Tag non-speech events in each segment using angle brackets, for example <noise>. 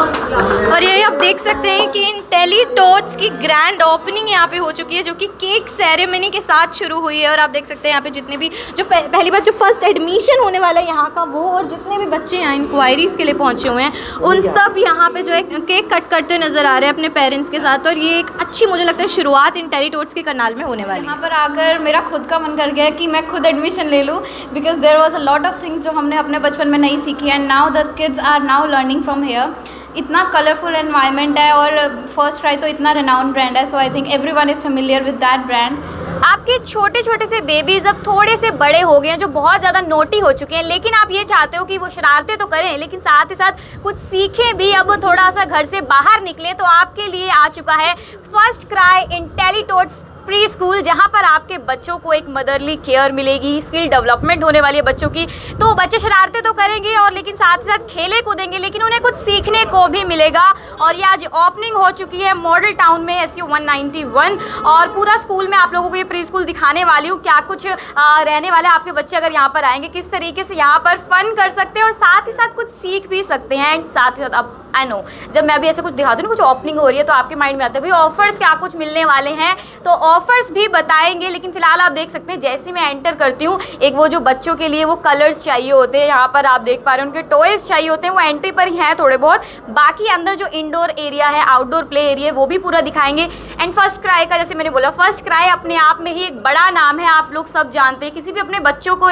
और ये आप देख सकते हैं कि इन टेलीटोट्स की ग्रैंड ओपनिंग यहाँ पे हो चुकी है जो कि केक सेरेमनी के साथ शुरू हुई है। और आप देख सकते हैं यहाँ पे जितने भी जो पहली बार जो फ़र्स्ट एडमिशन होने वाला है यहाँ का वो और जितने भी बच्चे यहाँ इंक्वायरीज़ के लिए पहुँचे हुए हैं उन सब यहाँ पे जो है केक कट करते नज़र आ रहे हैं अपने पेरेंट्स के साथ। और ये एक अच्छी मुझे लगता है शुरुआत इन टेलीटोट्स के करनाल में होने वाली है। यहाँ पर आकर मेरा खुद का मन कर गया कि मैं खुद एडमिशन ले लूँ because there was a lot of things जो हमने अपने बचपन में नहीं सीखी and now the kids are now learning from here इतना कलरफुल एनवायरनमेंट है और फ़र्स्ट ट्राई तो इतना रेनाउंड ब्रांड है so I think everyone is familiar with that brand आपके छोटे छोटे से बेबीज अब थोड़े से बड़े हो गए हैं, जो बहुत ज़्यादा नोटी हो चुके हैं, लेकिन आप ये चाहते हो कि वो शरारतें तो करें, लेकिन साथ ही साथ कुछ सीखें भी, अब थोड़ा सा घर से बाहर निकले तो आपके लिए आ चुका है first cry Intellitots pre school जहाँ पर आपके बच्चों को एक मदरली केयर मिलेगी, स्किल डेवलपमेंट होने वाली है बच्चों की। तो बच्चे शरारते तो करेंगे और लेकिन साथ साथ खेले कूदेंगे, लेकिन उन्हें कुछ सीखने को भी मिलेगा। और ये आज ओपनिंग हो चुकी है मॉडल टाउन में एस यू और पूरा स्कूल में आप लोगों को ये प्री स्कूल दिखाने वाली हूँ, क्या कुछ रहने वाले आपके बच्चे अगर यहाँ पर आएँगे, किस तरीके से यहाँ पर फन कर सकते हैं और साथ ही साथ कुछ सीख भी सकते हैं। एंड साथ ही साथ आई नो जब मैं भी ऐसे कुछ दिखाती हूँ कुछ ओपनिंग हो रही है तो आपके माइंड में आता है, भाई ऑफर्स क्या कुछ मिलने वाले हैं? तो ऑफर्स भी बताएँगे, लेकिन फ़िलहाल आप देख सकते हैं, जैसे मैं एंटर करती हूँ, एक वो जो बच्चों के लिए वो कलर्स चाहिए होते हैं, यहाँ पर आप देख पा रहे हैं, उनके टॉयज चाहिए होते हैं, वो एंट्री पर ही हैं थोड़े बहुत। बाकी अंदर जो इंडोर एरिया है आउटडोर प्ले एरिया वो भी पूरा दिखाएँगे। एंड फ़र्स्ट क्राई का, जैसे मैंने बोला फ़र्स्ट क्राई अपने आप में ही एक बड़ा नाम है, आप लोग सब जानते हैं। किसी भी अपने बच्चों को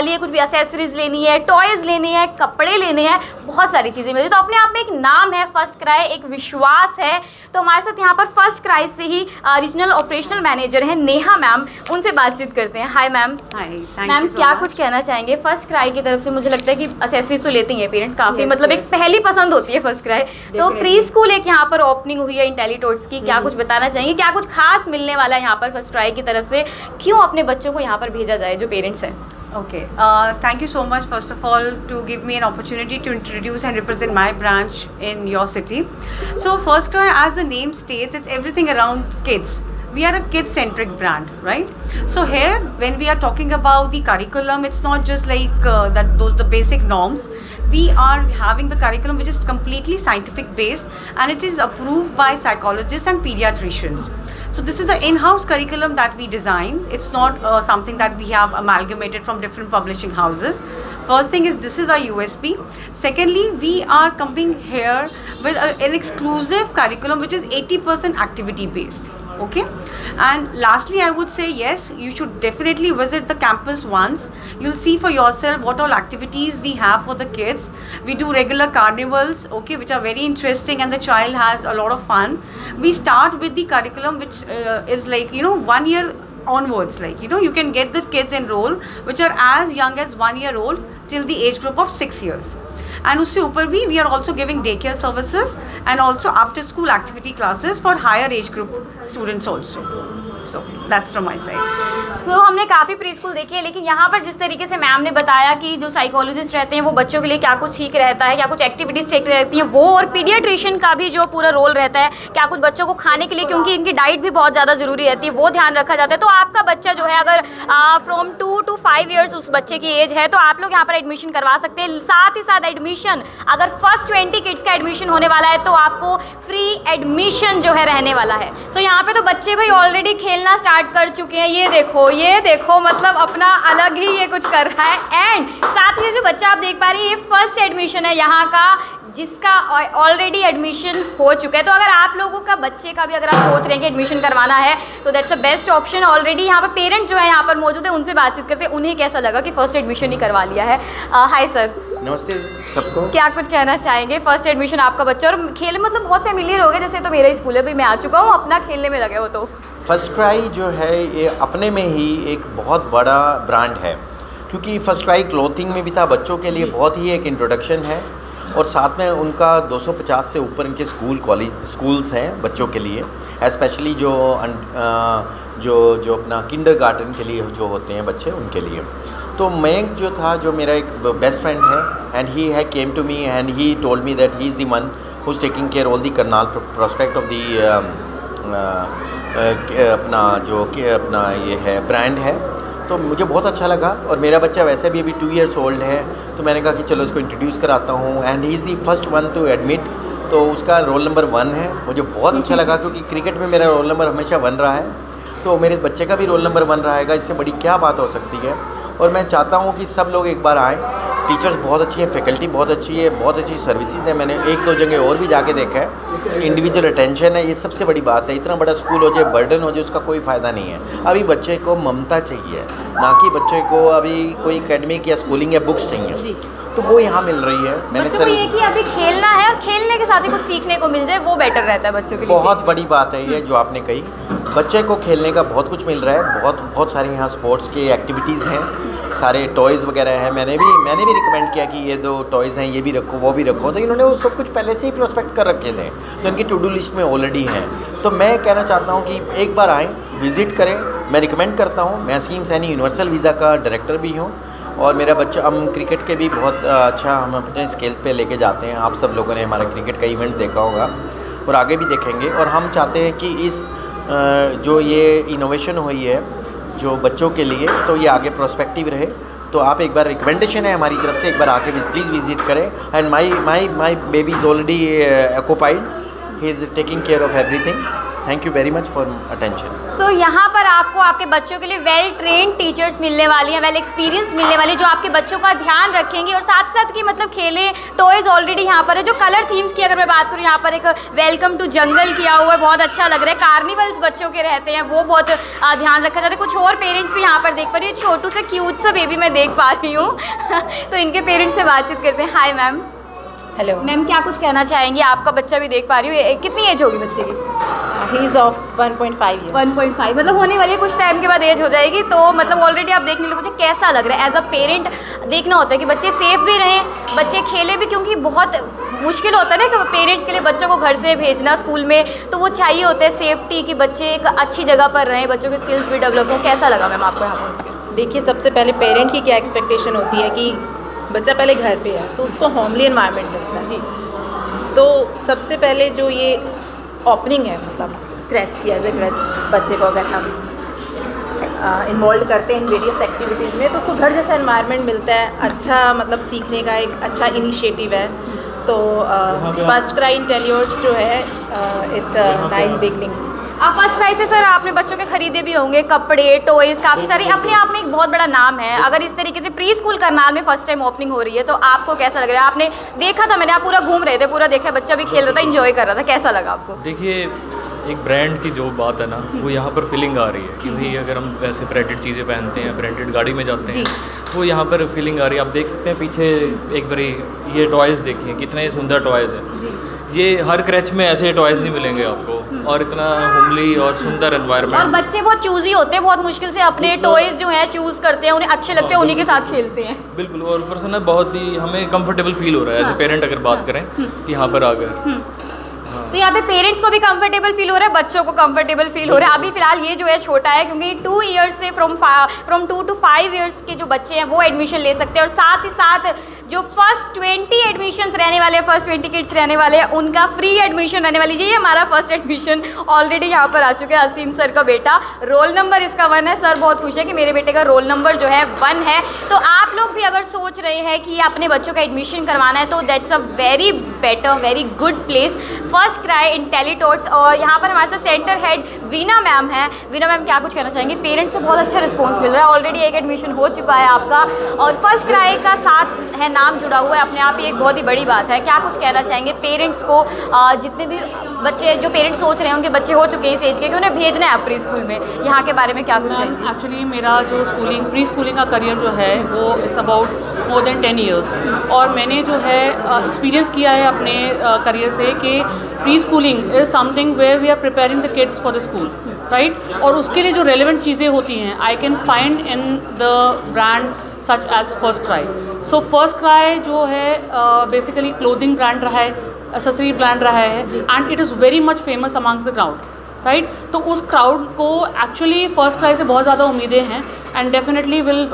लिए कुछ भी असेसरीज लेनी है टॉयज लेने हैं, कपड़े लेने हैं, बहुत सारी चीज़ें मिलती तो अपने आप में एक नाम है फ़र्स्ट क्राई एक विश्वास है। तो हमारे साथ यहाँ पर फ़र्स्ट क्राई से ही रीजनल ऑपरेशनल मैनेजर हैं नेहा मैम। उनसे बातचीत करते हैं। हाय मैम मैम क्या कुछ कहना चाहेंगे? फ़र्स्ट क्राई की तरफ़ से मुझे लगता है कि असेसरीज तो लेते हैं पेरेंट्स काफ़ी। Yes, मतलब yes. एक पहली पसंद होती है फ़र्स्ट क्राई तो प्री स्कूल एक यहाँ पर ओपनिंग हुई है इंटेलीटोर्स की। क्या hmm. कुछ बताना चाहेंगे? क्या कुछ खास मिलने वाला है यहाँ पर फ़र्स्ट क्राई की तरफ़ से? क्यों अपने बच्चों को यहाँ पर भेजा जाए जो पेरेंट्स हैं? Okay. Uh, thank you so much, first of all, to give me an opportunity to introduce and represent my branch in your city. So, First as the name states, it's everything around kids. We are a kid-centric brand, right? So here, when we are talking about the curriculum, it's not just like uh, that those the basic norms. We are having the curriculum which is completely scientific based, and it is approved by psychologists and pediatricians. So this is an in-house curriculum that we design. It's not uh, something that we have amalgamated from different publishing houses. First thing is this is our USP. Secondly, we are coming here with a, an exclusive curriculum which is 80% activity based okay? And lastly i would say yes you should definitely visit the campus once. You'll see for yourself what all activities we have for the kids. We do regular carnivals okay which are very interesting and the child has a lot of fun. We start with the curriculum which uh, is like you know one year onwards. Like you know you can get the kids enrolled which are as young as one year old till the age group of six years and usse upar bhi we are also giving daycare services and also after school activity classes for higher age group students also. So, that's from my side. सो हमने काफ़ी pre school देखे हैं, लेकिन यहाँ पर जिस तरीके से मैम ने बताया कि जो साइकोलॉजिस्ट रहते हैं, वो बच्चों के लिए क्या कुछ ठीक रहता है, क्या कुछ एक्टिविटीज़ ठीक रहती हैं, वो और पीडियाट्रिशियन का भी जो पूरा रोल रहता है, क्या कुछ बच्चों को खाने के लिए, क्योंकि इनकी डाइट भी बहुत ज़्यादा ज़रूरी रहती है, वो ध्यान रखा जाता है। तो आपका बच्चा जो है, अगर from two to five years उस बच्चे की एज है तो आप लोग यहाँ पर एडमिशन करवा सकते हैं। साथ ही साथ एडमिशन अगर फ़र्स्ट ट्वेंटी किड्स का एडमिशन होने वाला है तो आपको फ्री एडमिशन जो है रहने वाला है। सो यहाँ पे तो बच्चे भाई ऑलरेडी खेलना स्टार्ट कर चुके हैं। ये देखो ये देखो मतलब अपना अलग ही ये कुछ कर रहा है। एंड साथ ही जो बच्चा आप देख पा रहे हैं, ये फ़र्स्ट एडमिशन है यहाँ का। जिसका ऑलरेडी एडमिशन हो चुका है। तो अगर आप लोगों का बच्चे का भी अगर आप सोच रहे हैं कि एडमिशन करवाना है तो that's a best option already यहाँ पर पेरेंट्स जो है यहाँ पर मौजूद है उनसे बातचीत करते हैं। उन्हें कैसा लगा कि फ़र्स्ट एडमिशन ही करवा लिया है? हाय सर नमस्ते सबको। क्या कुछ कहना चाहेंगे? फ़र्स्ट एडमिशन आपका बच्चा और खेल मतलब बहुत फेमिलियर हो गया जैसे तो मेरा स्कूल है भाई मैं आ चुका हूँ अपना खेलने में लगे हो तो। फ़र्स्ट क्राई जो है ये अपने में ही एक बहुत बड़ा ब्रांड है। क्योंकि फ़र्स्ट क्राई क्लोथिंग में भी था बच्चों के लिए बहुत ही एक इंट्रोडक्शन है। और साथ में उनका 250 से ऊपर इनके स्कूल कॉलेज स्कूल्स हैं बच्चों के लिए स्पेशली जो जो जो अपना किंडर गार्डन के लिए जो होते हैं बच्चे, उनके लिए। तो मैं जो था, जो मेरा एक बेस्ट फ्रेंड है एंड ही है came to me and he told me that he is the man who taking care all the Karnal prospect of the अपना जो अपना ये है ब्रांड है। तो मुझे बहुत अच्छा लगा और मेरा बच्चा वैसे भी अभी टू ईयर्स ओल्ड है तो मैंने कहा कि चलो इसको इंट्रोड्यूस कराता हूँ। And he is the first one to admit तो उसका रोल नंबर वन है। मुझे बहुत अच्छा लगा क्योंकि क्रिकेट में मेरा रोल नंबर हमेशा वन रहा है। तो मेरे बच्चे का भी रोल नंबर वन रहेगा इससे बड़ी क्या बात हो सकती है? और मैं चाहता हूँ कि सब लोग एक बार आएँ। टीचर्स बहुत अच्छी हैं फैकल्टी बहुत अच्छी है, बहुत अच्छी सर्विसेज़ है मैंने। एक दो जगह और भी जाके देखा है। इंडिविजुअल अटेंशन है, ये सबसे बड़ी बात है। इतना बड़ा स्कूल हो जाए बर्डन हो जाए, उसका कोई फ़ायदा नहीं है। अभी बच्चे को ममता चाहिए, ना कि बच्चे को अभी कोई अकेडमिक या स्कूलिंग या बुक्स चाहिए। तो वो यहाँ मिल रही है। मैंने बच्चों को ये कि अभी खेलना है और खेलने के साथ ही कुछ सीखने को मिल जाए वो बेटर रहता है बच्चों के लिए बहुत बड़ी बात है ये जो आपने कही। बच्चे को खेलने का बहुत कुछ मिल रहा है। बहुत बहुत सारे यहाँ स्पोर्ट्स की एक्टिविटीज़ हैं। सारे टॉयज़ वगैरह हैं। मैंने भी मैंने भी रिकमेंड किया कि ये जो टॉयज़ हैं ये भी रखो वो भी रखो। तो इन्होंने वो सब कुछ पहले से ही प्रोस्पेक्ट कर रखे थे। तो इनकी टू डू लिस्ट में ऑलरेडी हैं। तो मैं कहना चाहता हूँ कि एक बार आएँ विज़िट करें। मैं रिकमेंड करता हूँ। मैं सीम सैनी यूनिवर्सल वीज़ा का डायरेक्टर भी हूँ। और मेरा बच्चा, हम क्रिकेट के भी बहुत अच्छा हम अपने स्केल पे लेके जाते हैं। आप सब लोगों ने हमारा क्रिकेट का इवेंट देखा होगा और आगे भी देखेंगे। और हम चाहते हैं कि इस जो ये इनोवेशन हुई है, जो बच्चों के लिए तो ये आगे प्रोस्पेक्टिव रहे। तो आप एक बार रिकमेंडेशन है हमारी तरफ़ से, एक बार आके प्लीज़ विज़िट करें। And my my my baby is already occupied he is taking care of everything thank you very much for attention so यहाँ पर आपको आपके बच्चों के लिए वेल ट्रेन टीचर्स मिलने वाली हैं वेल एक्सपीरियंस मिलने वाली जो आपके बच्चों का ध्यान रखेंगे और साथ साथ की मतलब खेले टॉयज ऑलरेडी यहाँ पर है, जो कलर थीम्स की अगर मैं बात करूँ, यहाँ पर एक वेलकम टू जंगल किया हुआ है, बहुत अच्छा लग रहा है कार्निवल्स बच्चों के रहते हैं, वो बहुत ध्यान रखा जाता है। कुछ और पेरेंट्स भी यहाँ पर देख पा रही है छोटू से क्यूट सा बेबी मैं देख पा रही हूँ। <laughs> तो इनके पेरेंट्स से बातचीत करते हैं। हाय मैम हेलो मैम क्या कुछ कहना चाहेंगी? आपका बच्चा भी देख पा रही हूँ। कितनी एज होगी बच्चे की? He is of 1.5 years. 1.5 मतलब होने वाली है कुछ टाइम के बाद एज हो जाएगी। तो मतलब ऑलरेडी आप देखने लो मुझे कैसा लग रहा है? एज अ पेरेंट देखना होता है कि बच्चे सेफ़ भी रहें बच्चे खेले भी क्योंकि बहुत मुश्किल होता है ना कि पेरेंट्स के लिए बच्चों को घर से भेजना स्कूल में। तो वो चाहिए होता है सेफ्टी कि बच्चे एक अच्छी जगह पर रहें बच्चों के स्किल्स भी डेवलप हो। कैसा लगा मैम आपको यहाँ पहुँच के? देखिए सबसे पहले पेरेंट की क्या एक्सपेक्टेशन होती है कि बच्चा पहले घर पे है तो उसको होमली इन्वायरमेंट मिलता है। जी। तो सबसे पहले जो ये ओपनिंग है मतलब क्रैच की एज ए क्रैच बच्चे को अगर हम इन्वॉल्व करते हैं इन वेरियस एक्टिविटीज़ में तो उसको घर जैसा इन्वायरमेंट मिलता है। अच्छा मतलब सीखने का एक अच्छा इनिशिएटिव है। तो फ़र्स्ट क्राई इंटेलियोर्स जो है इट्स अ नाइस बिगनिंग आप फ़र्स्ट प्राइस से सर आपने बच्चों के खरीदे भी होंगे कपड़े टॉयज काफ़ी सारे अपने आप में एक बहुत बड़ा नाम है। अगर इस तरीके से प्री स्कूल करनाल में फ़र्स्ट टाइम ओपनिंग हो रही है तो आपको कैसा लग रहा है? आपने देखा था मैंने आप पूरा घूम रहे थे पूरा देखा बच्चा भी खेल रहा था इंजॉय कर रहा था कैसा लगा आपको? देखिए एक ब्रांड की जो बात है ना वो यहाँ पर फीलिंग आ रही है कि भाई अगर हम वैसे ब्रांडेड चीज़ें पहनते हैं ब्रांडेड गाड़ी में जाते हैं वो यहाँ पर फीलिंग आ रही है। आप देख सकते हैं पीछे एक बारी ये टॉयज़ देखिए कितने सुंदर टॉयज़ हैं। ये हर क्रैच में ऐसे टॉयज़ नहीं मिलेंगे आपको। और इतना होमली और सुंदर और बच्चे बहुत चूजी होते हैं बहुत मुश्किल से अपने टॉयज जो है चूज़ करते हैं उन्हें अच्छे लगते हैं उन्हीं के साथ खेलते हैं। बिल्कुल और ऊपर से ना बहुत ही हमें कंफर्टेबल फील हो रहा है एज ए पेरेंट अगर बात करें कि यहाँ पर आकर। हाँ तो यहाँ पे पेरेंट्स को भी कंफर्टेबल फील हो रहा है, बच्चों को कंफर्टेबल फील हो रहा है। अभी फ़िलहाल ये जो है छोटा है, क्योंकि टू इयर्स से from from two to five years के जो बच्चे हैं, वो एडमिशन ले सकते हैं। और साथ ही साथ जो फ़र्स्ट ट्वेंटी एडमिशन्स रहने वाले हैं फ़र्स्ट ट्वेंटी किड्स रहने वाले हैं, उनका फ्री एडमिशन रहने वाली ये हमारा फ़र्स्ट एडमिशन ऑलरेडी यहाँ पर आ चुका है। असीम सर का बेटा। रोल नंबर इसका वन है। सर बहुत खुश है कि मेरे बेटे का रोल नंबर जो है वन है। तो आप लोग भी अगर सोच रहे हैं कि अपने बच्चों का एडमिशन करवाना है तो that's a very better very good place first cry Intellitots और यहाँ पर हमारे साथ सेंटर हेड वीना मैम है। वीना मैम क्या कुछ कहना चाहेंगे? पेरेंट्स से बहुत अच्छा रिस्पॉन्स मिल रहा है। ऑलरेडी एक एडमिशन हो चुका है आपका। और फ़र्स्ट क्राई का साथ है नाम जुड़ा हुआ है अपने आप ही एक बहुत ही बड़ी बात है। क्या कुछ कहना चाहेंगे पेरेंट्स को? जितने भी बच्चे जो पेरेंट्स सोच रहे होंगे बच्चे हो चुके हैं इस एज के कि उन्हें भेजना है आप प्री स्कूल में। यहाँ के बारे में क्या कुछ एक्चुअली मेरा जो स्कूलिंग प्री स्कूलिंग का करियर जो है वो it's about more than ten years और मैंने जो है एक्सपीरियंस किया है अपने करियर से कि pre schooling is something where we are preparing the kids for the school right और उसके लिए जो रेलिवेंट चीज़ें होती हैं I can find in the brand such as first cry so first cry जो है बेसिकली क्लोथिंग ब्रांड रहा है एसेसरी ब्रांड रहा है and it is very much famous amongst the crowd right तो उस क्राउड को एक्चुअली फ़र्स्ट क्राई से बहुत ज़्यादा उम्मीदें हैं and definitely will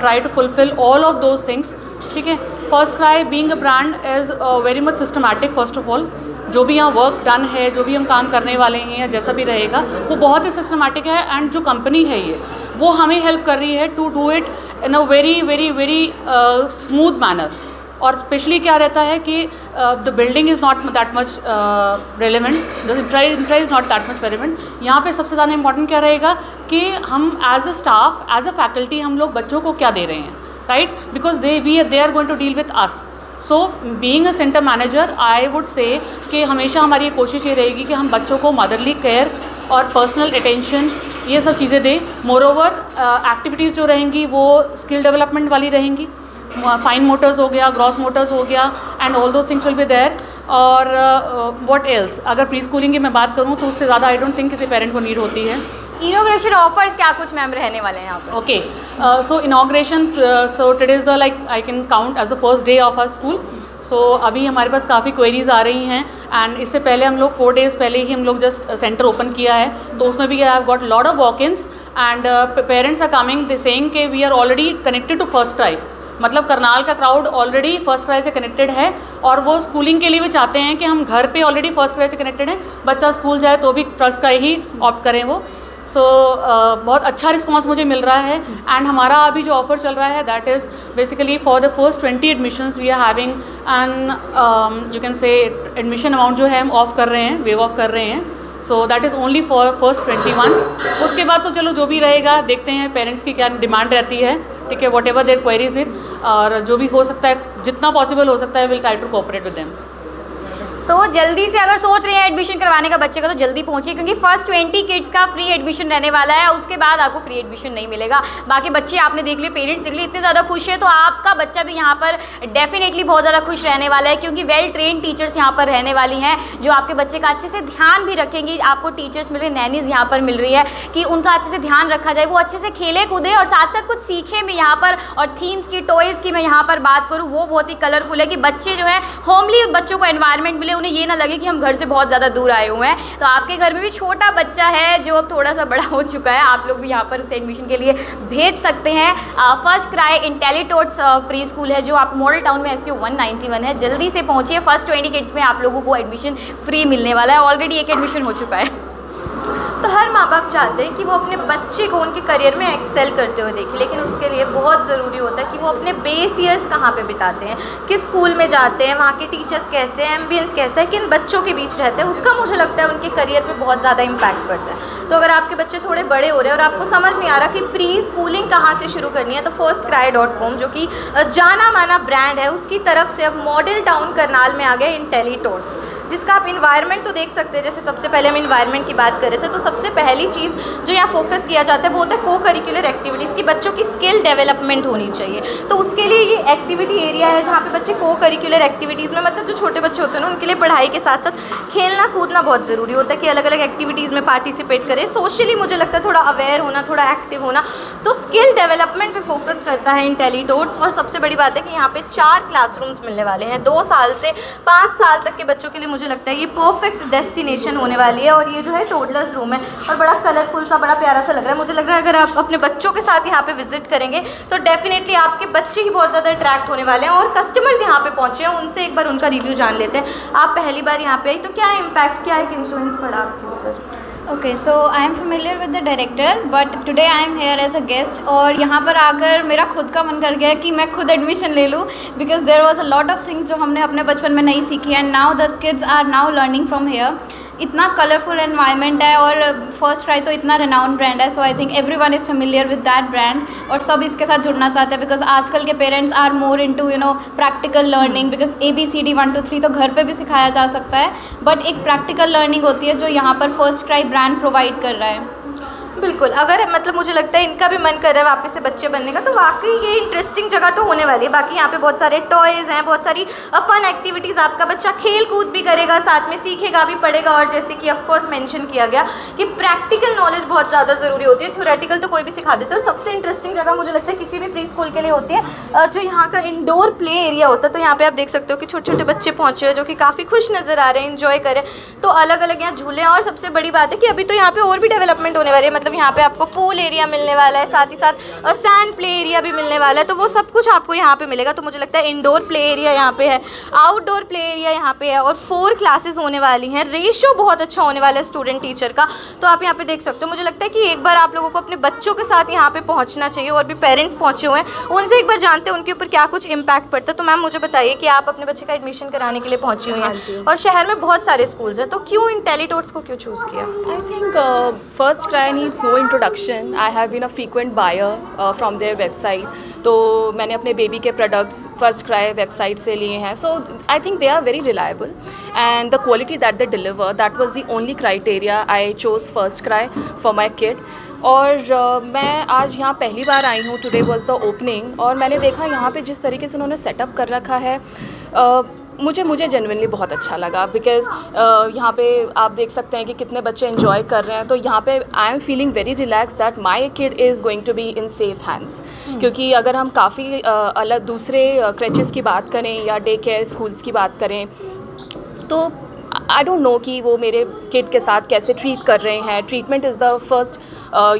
try to fulfil all of those things ठीक है? First cry being a brand is very much systematic first of all जो भी यहाँ वर्क डन है, जो भी हम काम करने वाले हैं या जैसा भी रहेगा, वो बहुत ही सिस्टमेटिक है एंड जो कंपनी है ये, वो हमें हेल्प कर रही है to do it in a very very very smooth manner और स्पेशली क्या रहता है कि the building is not that much relevant the is not that much relevant यहाँ पे सबसे ज़्यादा इंपॉर्टेंट क्या रहेगा कि हम as a staff as a faculty हम लोग बच्चों को क्या दे रहे हैं right because they we are they are going to deal with us so being centre manager I would say कि हमेशा हमारी कोशिश ये रहेगी कि हम बच्चों को मदरली केयर और पर्सनल अटेंशन ये सब चीज़ें दें। मोर ओवर एक्टिविटीज़ जो रहेंगी वो स्किल डेवलपमेंट वाली रहेंगी। फाइन मोटर्स हो गया ग्रॉस मोटर्स हो गया and all those things will be there और व्हाट एल्स अगर प्री स्कूलिंग की मैं बात करूँ तो उससे ज़्यादा आई डोंट थिंक किसी पेरेंट को नीड होती है। इनोग्रेशन ऑफर्स क्या कुछ मैम रहने वाले हैं यहाँ पर? Okay so inauguration so today is the like I can count as the first day of our school so अभी हमारे पास काफ़ी क्वेरीज आ रही हैं एंड इससे पहले हम लोग फोर डेज़ पहले ही हम लोग जस्ट सेंटर ओपन किया है। तो उसमें भी I have got lot of वॉक-ins and parents are coming they saying के we are already connected to first try मतलब करनाल का क्राउड ऑलरेडी फ़र्स्ट क्राई से कनेक्टेड है और वो स्कूलिंग के लिए भी चाहते हैं कि हम घर पे ऑलरेडी फ़र्स्ट क्राई से कनेक्टेड हैं। बच्चा स्कूल जाए तो भी फ़र्स्ट क्राई ही ऑप्ट करें वो। सो so, uh, बहुत अच्छा रिस्पॉन्स मुझे मिल रहा है एंड हमारा अभी जो ऑफ़र चल रहा है that is basically for the first twenty admissions we are having and you can say admission amount जो है हम ऑफ़ कर रहे हैं वेव ऑफ़ कर रहे हैं. So that is only for first twenty one उसके बाद तो चलो जो भी रहेगा देखते हैं पेरेंट्स की क्या डिमांड रहती है. ठीक है whatever there queries it और जो भी हो सकता है जितना पॉसिबल हो सकता है will try to cooperate with them तो जल्दी से अगर सोच रहे हैं एडमिशन करवाने का बच्चे का तो जल्दी पहुंचिए, क्योंकि फ़र्स्ट ट्वेंटी किड्स का फ्री एडमिशन रहने वाला है, उसके बाद आपको फ्री एडमिशन नहीं मिलेगा। बाकी बच्चे आपने देख लिए पेरेंट्स देख लिए, इतने ज़्यादा खुश है तो आपका बच्चा भी यहाँ पर डेफिनेटली बहुत ज़्यादा खुश रहने वाला है, क्योंकि वेल ट्रेन टीचर्स यहाँ पर रहने वाली हैं, जो आपके बच्चे का अच्छे से ध्यान भी रखेंगी, आपको टीचर्स मिल रही नैनीज यहाँ पर मिल रही है, कि उनका अच्छे से ध्यान रखा जाए, वो अच्छे से खेले कूदे, और साथ साथ कुछ सीखे भी यहाँ पर, और थीम्स की टॉयज़ की मैं यहाँ पर बात करूँ, वो बहुत ही कलरफुल है, कि बच्चे जो है होमली बच्चों को एनवायरमेंट मिले उन्हें ये ना लगे कि हम घर से बहुत ज़्यादा दूर आए हुए हैं। तो आपके घर में भी छोटा बच्चा है जो अब थोड़ा सा बड़ा हो चुका है। आप लोग भी यहाँ पर उसे एडमिशन के लिए भेज सकते हैं। First cry Intellitots pre school है जो आप मॉडल टाउन में एस वन है। जल्दी से पहुँचिए। फ़र्स्ट ट्वेंटी किड्स में आप लोगों को एडमिशन फ्री मिलने वाला है। ऑलरेडी एक एडमिशन हो चुका है। तो हर माँ बाप चाहते हैं कि वो अपने बच्चे को उनके करियर में एक्सेल करते हुए देखें, लेकिन उसके लिए बहुत ज़रूरी होता है कि वो अपने बेस ईयर्स कहाँ पे बिताते हैं, किस स्कूल में जाते हैं, वहाँ के टीचर्स कैसे हैं एम्बियंस कैसा है, किन बच्चों के बीच रहते हैं, उसका मुझे लगता है उनके करियर पर बहुत ज़्यादा इम्पैक्ट पड़ता है। तो अगर आपके बच्चे थोड़े बड़े हो रहे हैं और आपको समझ नहीं आ रहा कि प्री स्कूलिंग कहाँ से शुरू करनी है तो फ़र्स्ट क्राई डॉट कॉम जो कि जाना माना ब्रांड है, उसकी तरफ़ से अब मॉडल टाउन करनाल में आ गए इन इंटेलीटोट्स जिसका आप इन्वायरमेंट तो देख सकते हैं। जैसे सबसे पहले हम इन्वायरमेंट की बात कर रहे थे तो सबसे पहली चीज़ जो यहाँ फोकस किया जाता है, वो होता है को करिकुलर एक्टिविटीज़ की, बच्चों की स्किल डेवलपमेंट होनी चाहिए। तो उसके लिए ये एक्टिविटी एरिया है जहाँ पे बच्चे को करिकुलर एक्टिविटीज़ में मतलब जो छोटे बच्चे होते हैं ना, उनके लिए पढ़ाई के साथ साथ खेलना कूदना बहुत ज़रूरी होता है कि अलग अलग एक्टिविटीज़ में पार्टिसिपेट करें। सोशली मुझे लगता है थोड़ा अवेयर होना, थोड़ा एक्टिव होना तो स्किल डेवलपमेंट पर फोकस करता है इंटेलीटोट्स और सबसे बड़ी बात है कि यहाँ पे चार क्लासरूम्स मिलने वाले हैं। दो साल से पाँच साल तक के बच्चों के लिए मुझे लगता है ये परफेक्ट डेस्टिनेशन होने वाली है और ये जो है टोडलर्स रूम है और बड़ा कलरफुल सा, बड़ा प्यारा सा लग रहा है। मुझे लग रहा है अगर आप अपने बच्चों के साथ यहाँ पे विज़िट करेंगे तो डेफिनेटली आपके बच्चे ही बहुत ज़्यादा अट्रैक्ट होने वाले हैं और कस्टमर्स यहाँ पर पहुँचे हैं। उनसे एक बार उनका रिव्यू जान लेते हैं। आप पहली बार यहाँ पर आई तो क्या इम्पैक्ट क्या एक इंश्योरेंस पड़ा आपके ऊपर? Okay so I am familiar with the director but today I am here as a guest और यहाँ पर आकर मेरा खुद का मन कर गया कि मैं खुद एडमिशन ले लूँ because there was a lot of things जो हमने अपने बचपन में नहीं सीखी and now the kids are now learning from here इतना कलरफुल एनवायरनमेंट है और फ़र्स्ट ट्राई तो इतना रेनाउंड ब्रांड है so I think everyone is familiar with that brand और सब इसके साथ जुड़ना चाहते हैं बिकॉज़ आजकल के parents are more into you know practical learning because A B C D one two three तो घर पर भी सिखाया जा सकता है बट एक प्रैक्टिकल लर्निंग होती है जो यहाँ पर फ़र्स्ट ट्राई ब्रांड प्रोवाइड कर रहा है। बिल्कुल, अगर मतलब मुझे लगता है इनका भी मन कर रहा है वापस से बच्चे बनने का तो वाकई ये इंटरेस्टिंग जगह तो होने वाली है। बाकी यहाँ पे बहुत सारे टॉयज़ हैं, बहुत सारी फन एक्टिविटीज़ आपका बच्चा खेल कूद भी करेगा, साथ में सीखेगा भी पढ़ेगा, और जैसे कि ऑफकोर्स मैंशन किया गया कि प्रैक्टिकल नॉलेज बहुत ज़्यादा ज़रूरी होती है। थ्योरेटिकल तो कोई भी सिखा देता है, और सबसे इंटरेस्टिंग जगह मुझे लगता है किसी भी प्री स्कूल के लिए होती है जो यहाँ का इंडोर प्ले एरिया होता है तो यहाँ पर आप देख सकते हो कि छोटे छोटे बच्चे पहुँचे जो कि काफ़ी खुश नज़र आ रहे हैं इन्जॉय करें तो अलग अलग यहाँ झूले और सबसे बड़ी बात है कि अभी तो यहाँ पर और भी डेवलपमेंट होने वाली है मतलब मतलब यहाँ पे आपको पूल एरिया मिलने वाला है साथ ही साथ सैंड प्ले एरिया भी मिलने वाला है तो वो सब कुछ आपको यहाँ पे मिलेगा। तो मुझे लगता है इंडोर प्ले एरिया यहाँ पे है आउटडोर प्ले एरिया यहाँ पे है और फोर क्लासेस होने वाली हैं। रेशियो बहुत अच्छा होने वाला है स्टूडेंट टीचर का। तो आप यहाँ पे देख सकते हो मुझे लगता है कि एक बार आप लोगों को अपने बच्चों के साथ यहाँ पे पहुँचना चाहिए और भी पेरेंट्स पहुँचे हुए हैं उनसे एक बार जानते हैं उनके ऊपर क्या कुछ इम्पैक्ट पड़ता है। तो मैम मुझे बताइए कि आप अपने बच्चे का एडमिशन कराने के लिए पहुँची हुई हैं। और शहर में बहुत सारे स्कूल्स हैं तो क्यों इन टेलीटोट्स को क्यों चूज़ किया? Think uh, First Cry no introduction. I have been a frequent buyer uh, from their तो मैंने अपने बेबी के प्रोडक्ट्स फ़र्स्ट क्राई वेबसाइट से लिए हैं. So I think they are very reliable and the quality that they deliver that was the only criteria I chose first cry for my kid और uh, मैं आज यहाँ पहली बार आई हूँ. टुडे वाज द ओपनिंग और मैंने देखा यहाँ पे जिस तरीके से उन्होंने सेटअप कर रखा है uh, मुझे मुझे जेनविनली बहुत अच्छा लगा बिकॉज़ uh, यहाँ पे आप देख सकते हैं कि कितने बच्चे इन्जॉय कर रहे हैं। तो यहाँ पे I am feeling very relax that my kid is going to be in safe hands क्योंकि अगर हम काफ़ी uh, अलग दूसरे क्रेचेस की बात करें या डे केयर स्कूल्स की बात करें तो आई डोंट नो कि वो मेरे किड के साथ कैसे ट्रीट कर रहे हैं. Treatment is the first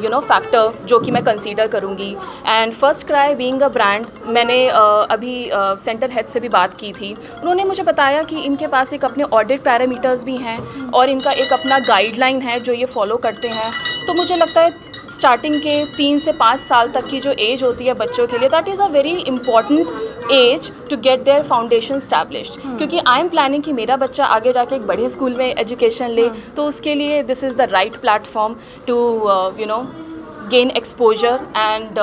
you know factor जो कि मैं कंसीडर करूँगी. And first cry being a brand मैंने uh, अभी सेंटर uh, हेड से भी बात की थी. उन्होंने मुझे बताया कि इनके पास एक अपने ऑडिट पैरामीटर्स भी हैं और इनका एक अपना गाइडलाइन है जो ये फॉलो करते हैं. तो मुझे लगता है स्टार्टिंग के तीन से पाँच साल तक की जो एज होती है बच्चों के लिए that is a very important age to get their foundation establish क्योंकि आई एम प्लानिंग कि मेरा बच्चा आगे जाके एक बड़े स्कूल में एजुकेशन ले hmm. तो उसके लिए this is the right platform to you know gain exposure and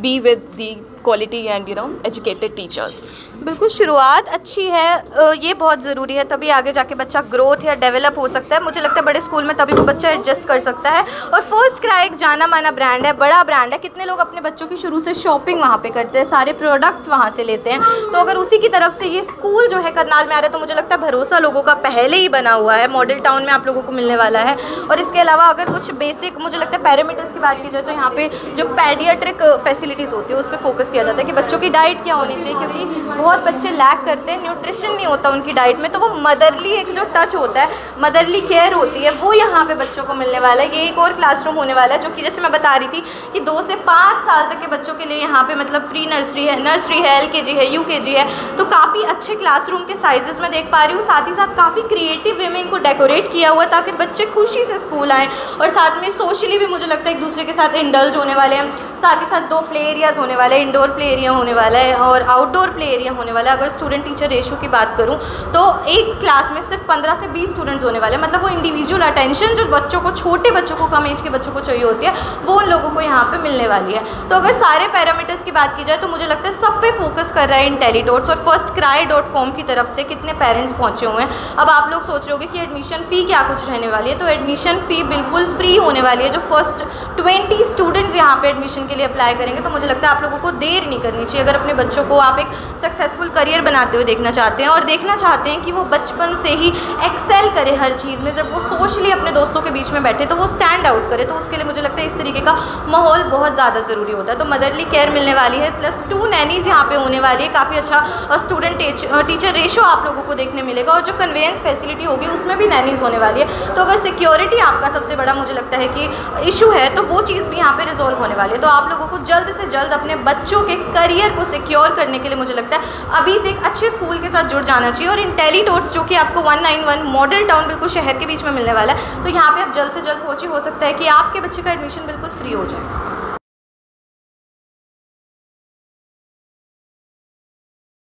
be with with quality and you know educated teachers. बिल्कुल, शुरुआत अच्छी है। ये बहुत ज़रूरी है, तभी आगे जाके बच्चा ग्रोथ या डेवलप हो सकता है। मुझे लगता है बड़े स्कूल में तभी वो बच्चा एडजस्ट कर सकता है। और फ़र्स्ट क्राई एक जाना माना ब्रांड है, बड़ा ब्रांड है। कितने लोग अपने बच्चों की शुरू से शॉपिंग वहाँ पे करते हैं, सारे प्रोडक्ट्स वहाँ से लेते हैं। तो अगर उसी की तरफ़ से ये स्कूल जो है करनाल में आ रहा है तो मुझे लगता है भरोसा लोगों का पहले ही बना हुआ है। मॉडल टाउन में आप लोगों को मिलने वाला है। और इसके अलावा अगर कुछ बेसिक मुझे लगता है पैरामीटर्स की बात की जाए तो यहाँ पे जो पैडियाट्रिक फैसिलिटीज़ होती है, उस पर फोकस किया जाता है कि बच्चों की डाइट क्या होनी चाहिए, क्योंकि बहुत बच्चे लैक करते हैं न्यूट्रिशन नहीं होता उनकी डाइट में तो वो मदरली एक जो टच होता है मदरली केयर होती है, वो यहाँ पे बच्चों को मिलने वाला है। ये एक और क्लासरूम होने वाला है, जो कि जैसे मैं बता रही थी कि दो से पाँच साल तक के बच्चों के लिए यहाँ पे मतलब प्री नर्सरी है नर्सरी है एल है यू है तो काफ़ी अच्छे क्लासरूम के साइजेस में देख पा रही हूँ। साथ ही साथ काफ़ी क्रिएटिव वे में इनको डेकोरेट किया हुआ ताकि बच्चे खुशी से स्कूल आएँ। और साथ में सोशली भी मुझे लगता है एक दूसरे के साथ इंडल्ज होने वाले हैं। साथ ही साथ दो प्ले एरियाज़ होने वाले हैं इंडोर प्ले एरिया होने वाला है और आउटडोर प्ले एरिया होने वाला है। अगर स्टूडेंट टीचर रेशो की बात करूँ तो एक क्लास में सिर्फ़ पंद्रह से बीस स्टूडेंट्स होने वाले हैं। मतलब वो इंडिविजुअल अटेंशन जो बच्चों को, छोटे बच्चों को, कम एज के बच्चों को चाहिए होती है, वो उन लोगों को यहाँ पर मिलने वाली है। तो अगर सारे पैरामीटर्स की बात की जाए तो मुझे लगता है सब पे फोकस कर रहा है इंटेलीडोट्स और फ़र्स्ट क्राई डॉट कॉम की तरफ़ से कितने पेरेंट्स पहुँचे हुए हैं। अब आप लोग सोच रहे होगे कि एडमिशन फ़ी क्या कुछ रहने वाली है तो एडमिशन फ़ी बिल्कुल फ्री होने वाली है, जो फ़र्स्ट ट्वेंटी स्टूडेंट्स यहाँ पे एडमिशन के लिए अप्लाई करेंगे तो मुझे लगता है आप लोगों को देर नहीं करनी चाहिए। अगर अपने बच्चों को आप एक सक्सेसफुल करियर बनाते हुए देखना चाहते हैं और देखना चाहते हैं कि वो बचपन से ही एक्सेल करे हर चीज़ में, जब वो सोशली अपने दोस्तों के बीच में बैठे तो वो स्टैंड आउट करे तो उसके लिए मुझे लगता है इस तरीके का माहौल बहुत ज़्यादा ज़रूरी होता है। तो मदरली केयर मिलने वाली है प्लस टू नैनीज़ यहाँ पे होने वाली है। काफ़ी अच्छा स्टूडेंट टीचर रेशो आप लोगों को देखने मिलेगा और जो कन्वेंस फैसिलिटी होगी, उसमें भी नैनीज़ होने वाली है। तो अगर सिक्योरिटी आपका सबसे बड़ा, मुझे लगता है कि इशू है तो वो चीज़ भी यहाँ पर रिजोल्व होने वाली है। तो आप लोगों को जल्द से जल्द अपने बच्चों के करियर को सिक्योर करने के लिए मुझे लगता है अभी से एक अच्छे स्कूल के साथ जुड़ जाना चाहिए और इंटेलीटोर्स जो कि आपको 191 मॉडल टाउन बिल्कुल शहर के बीच में मिलने वाला है तो यहाँ पर आप जल्द से जल्द पहुँचे, हो सकता है कि आपके बच्चे का एडमिशन बिल्कुल फ्री हो जाए।